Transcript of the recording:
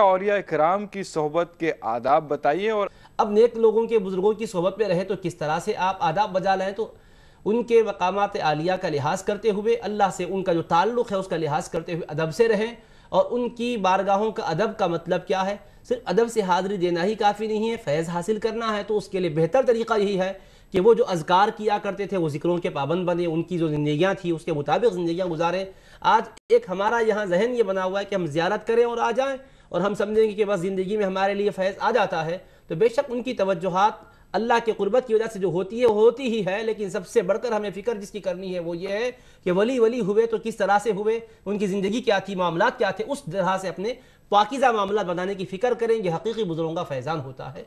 और इकराम की सोहबत के आदाब बताइए और अब नेक लोगों के, बुज़ुर्गों की सोहबत में रहे तो किस तरह से आप आदाब बजा लें? तो उनके मकामात आलिया का लिहाज करते हुए, अल्लाह से उनका जो ताल्लुक़ है, उसका लिहाज करते हुए अदब से रहें। और उनकी बारगाहों का अदब का मतलब क्या है? सिर्फ़ अदब से हाज़िरी देना ही काफ़ी नहीं है, फैज़ हासिल करना है। तो उसके लिए बेहतर तरीका यही है कि वो जो अजगार किया करते थे, वो ज़िक्रों के पाबंद बने, उनकी जो ज़िंदियाँ थी, उसके मुताबिक ज़िंदियाँ गुजारें। आज एक हमारा यहाँ जहन ये बना हुआ है कि हम ज़्यारत करें और आ जाएँ। और हम समझेंगे कि बस ज़िंदगी में हमारे लिए फैज़ आ जाता है। तो बेशक उनकी तवज्जोहात अल्लाह के कुर्बत की वजह से जो होती है, वो होती ही है, लेकिन सबसे बढ़कर हमें फ़िक्र जिसकी करनी है वो ये है कि वली वली हुए तो किस तरह से हुए, उनकी ज़िंदगी क्या थी मामला क्या थे, उस तरह से अपने पाकिज़ा मामला बनाने की फ़िक्र करेंगे हकीकी बुज़ुर्गों का फैज़ान होता है।